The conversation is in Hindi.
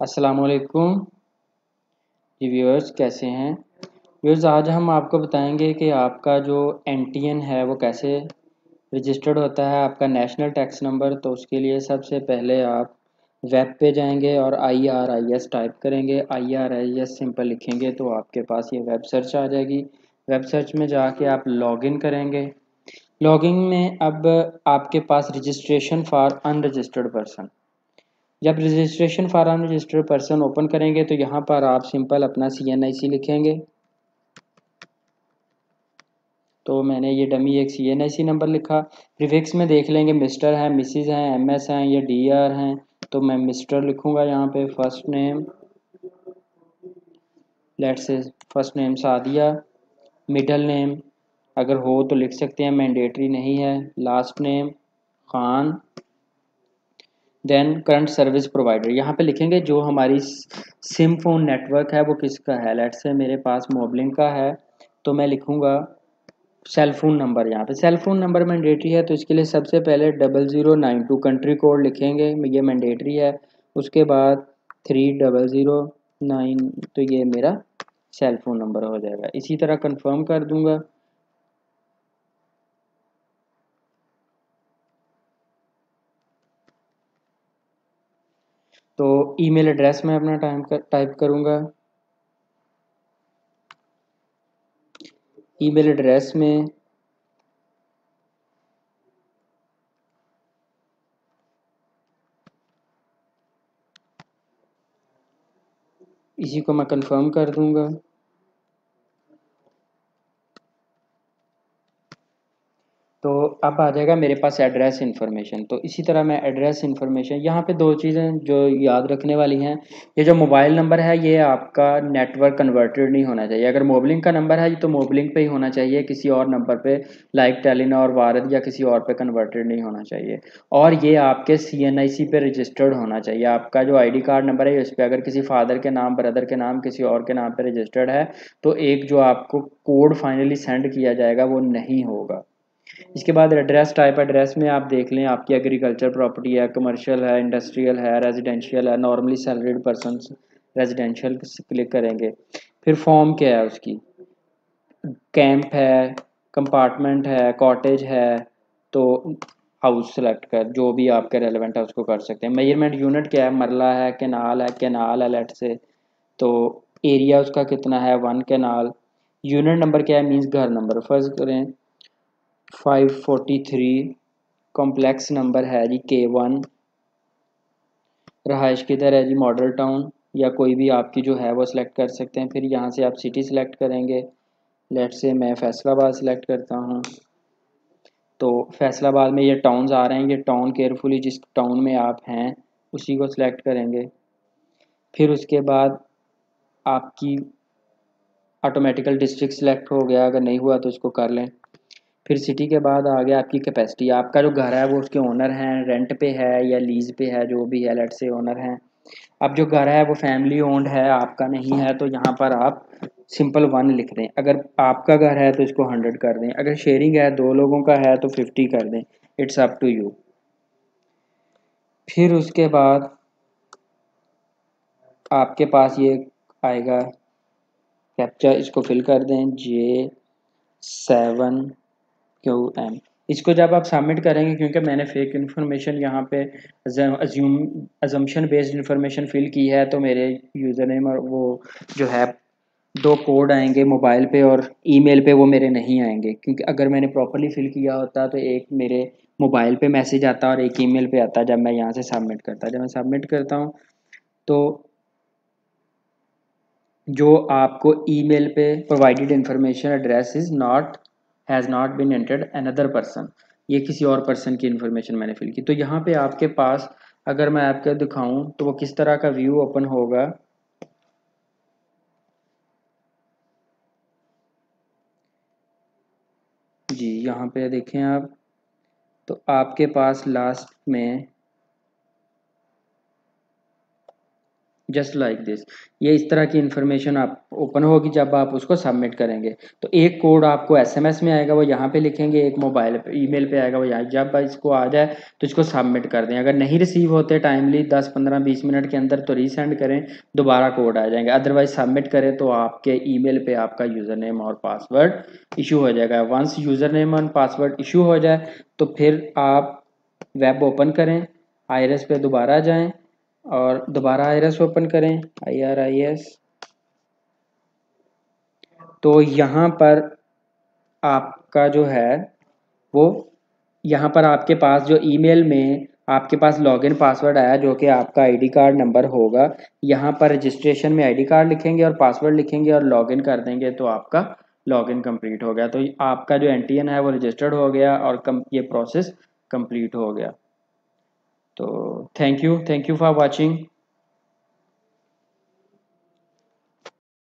असलकुम जी व्यूअर्स, कैसे हैं? व्यूअर्स, आज हम आपको बताएँगे कि आपका जो एन है, वो कैसे रजिस्टर्ड होता है, आपका नेशनल टैक्स नंबर तो उसके लिए सबसे पहले आप वेब पे जाएँगे और I R I S type करेंगे। I R I S simple लिखेंगे तो आपके पास ये वेब सर्च आ जाएगी। वेब सर्च में जाके आप लॉगिन करेंगे। लॉगिन में अब आपके पास रजिस्ट्रेशन फॉर अनरजिस्टर्ड पर्सन जब registration form unregistered person open करेंगे तो यहाँ पर आप सिंपल अपना सी एन आई सी लिखेंगे। तो मैंने ये डमी एक C N I C number लिखा। प्रीफिक्स में देख लेंगे मिस्टर है मिसिज़ हैं एम एस हैं, या डी आर हैं। तो मैं मिस्टर लिखूँगा यहाँ पे first name let's say first name Sadia. Middle name अगर हो तो लिख सकते हैं मैंडेटरी नहीं है। Last name Khan. Then current service provider यहाँ पे लिखेंगे जो हमारी सिम फ़ोन नेटवर्क है, वो किसका है? लेट से मेरे पास मोबलिंग का है तो मैं लिखूँगा सेल फ़ोन नंबर यहाँ पे। सेल फ़ोन नंबर मैंडेटरी है तो इसके लिए सबसे पहले double zero nine two country code लिखेंगे, ये मैंडेटरी है। उसके बाद थ्री डबल ज़ीरो नाइन तो ये मेरा सेल फ़ोन नंबर हो जाएगा। इसी तरह कंफर्म कर दूँगा। तो ईमेल एड्रेस में अपना टाइम कर, टाइप करूँगा। ईमेल एड्रेस में इसी को मैं कंफर्म कर दूँगा तो अब आ जाएगा मेरे पास एड्रेस इन्फॉर्मेशन तो इसी तरह मैं एड्रेस इन्फॉर्मेशन यहाँ पे दो चीज़ें जो याद रखने वाली हैं। ये जो मोबाइल नंबर है, ये आपका नेटवर्क कन्वर्टेड नहीं होना चाहिए। अगर मोबलिंग का नंबर है तो मोबलिंग पे ही होना चाहिए। किसी और नंबर पे लाइक टेलिना और वारद या किसी और पे कन्वर्टेड नहीं होना चाहिए। और ये आपके सी एन आई सी पे रजिस्टर्ड होना चाहिए। आपका जो आई डी कार्ड नंबर है उस पर अगर किसी फादर के नाम ब्रदर के नाम, किसी और के नाम पर रजिस्टर्ड है तो एक जो आपको कोड फाइनली सेंड किया जाएगा, वो नहीं होगा। इसके बाद एड्रेस टाइप एड्रेस में आप देख लें, आपकी एग्रीकल्चर प्रॉपर्टी है कमर्शियल है इंडस्ट्रियल है रेजिडेंशियल है normally salaried person residential click करेंगे। फिर फॉर्म क्या है उसकी? कैंप है कंपार्टमेंट है कॉटेज है तो हाउस सेलेक्ट कर, जो भी आपके रेलिवेंट है उसको कर सकते हैं। मेज़रमेंट यूनिट क्या है? मरला है केनाल है केनाल है लेट से तो एरिया उसका कितना है? वन केनाल यूनिट नंबर क्या है? मींस घर नंबर फ़र्ज़ करें five forty three complex number है जी के वन रहाइश किधर है जी? मॉडल टाउन या कोई भी आपकी जो है वो सिलेक्ट कर सकते हैं। फिर यहाँ से आप सिटी सिलेक्ट करेंगे। लेट से मैं फैसलाबाद सिलेक्ट करता हूँ। तो फैसलाबाद में ये टाउन्स आ रहे हैं। ये टाउन केयरफुली जिस टाउन में आप हैं, उसी को सिलेक्ट करेंगे। फिर उसके बाद आपकी ऑटोमेटिकल डिस्ट्रिक्ट सिलेक्ट हो गया। अगर नहीं हुआ तो उसको कर लें। फिर सिटी के बाद आ गया आपकी कैपेसिटी आपका जो घर है, वो उसके ओनर हैं रेंट पे है या लीज पे है, जो भी है लेट से ओनर हैं। अब जो घर है, वो फैमिली ओन्ड है, आपका नहीं है तो यहाँ पर आप सिंपल वन लिख दें। अगर आपका घर है तो इसको हंड्रेड कर दें। अगर शेयरिंग है, दो लोगों का है तो फिफ्टी कर दें। इट्स अप टू यू फिर उसके बाद आपके पास ये आएगा। कैप्चा इसको फिल कर दें। जे सेवन क्यू एम इसको जब आप सबमिट करेंगे, क्योंकि मैंने फेक इन्फॉर्मेशन यहाँ पे assume assumption based information fill की है तो मेरे यूज़र नेम और वो जो है, दो कोड आएँगे मोबाइल पे और ईमेल पे वो मेरे नहीं आएँगे। क्योंकि अगर मैंने प्रॉपरली फिल किया होता तो एक मेरे मोबाइल पे मैसेज आता और एक ईमेल पे आता जब मैं यहाँ से सबमिट करता। जब मैं सबमिट करता हूँ तो जो आपको ईमेल पे provided information address is not has not been entered another person ये किसी और पर्सन की इन्फॉर्मेशन मैंने फिल की। तो यहाँ पे आपके पास, अगर मैं आपको दिखाऊँ तो वो किस तरह का व्यू ओपन होगा? जी, यहाँ पे देखें आप तो आपके पास लास्ट में जस्ट लाइक दिस। ये इस तरह की इन्फॉर्मेशन आप ओपन होगी जब आप उसको सबमिट करेंगे। तो एक कोड आपको एसएमएस में आएगा, वो यहाँ पे लिखेंगे, एक मोबाइल पे ईमेल पे आएगा, वो यहाँ, जब इसको आ जाए तो इसको सबमिट कर दें। अगर नहीं रिसीव होते टाइमली दस, पंद्रह, बीस मिनट के अंदर तो रीसेंड करें, दोबारा कोड आ जाएँगे। अदरवाइज़ सबमिट करें तो आपके ई पे आपका यूज़र नेम और पासवर्ड इशू हो जाएगा। वंस यूज़र नेम और पासवर्ड इशू हो जाए तो फिर आप वेब ओपन करें आई पे दोबारा जाएँ और दोबारा आयरस ओपन करें आई आर आई एस तो यहाँ पर आपका जो है, वो यहाँ पर आपके पास जो ईमेल में आपके पास लॉगिन पासवर्ड आया, जो कि आपका आईडी कार्ड नंबर होगा, यहाँ पर रजिस्ट्रेशन में आईडी कार्ड लिखेंगे और पासवर्ड लिखेंगे और लॉगिन कर देंगे तो आपका लॉगिन कंप्लीट हो गया। तो आपका जो एन है, वो रजिस्टर्ड हो गया और कम, ये प्रोसेस कंप्लीट हो गया। तो thank you thank you for watching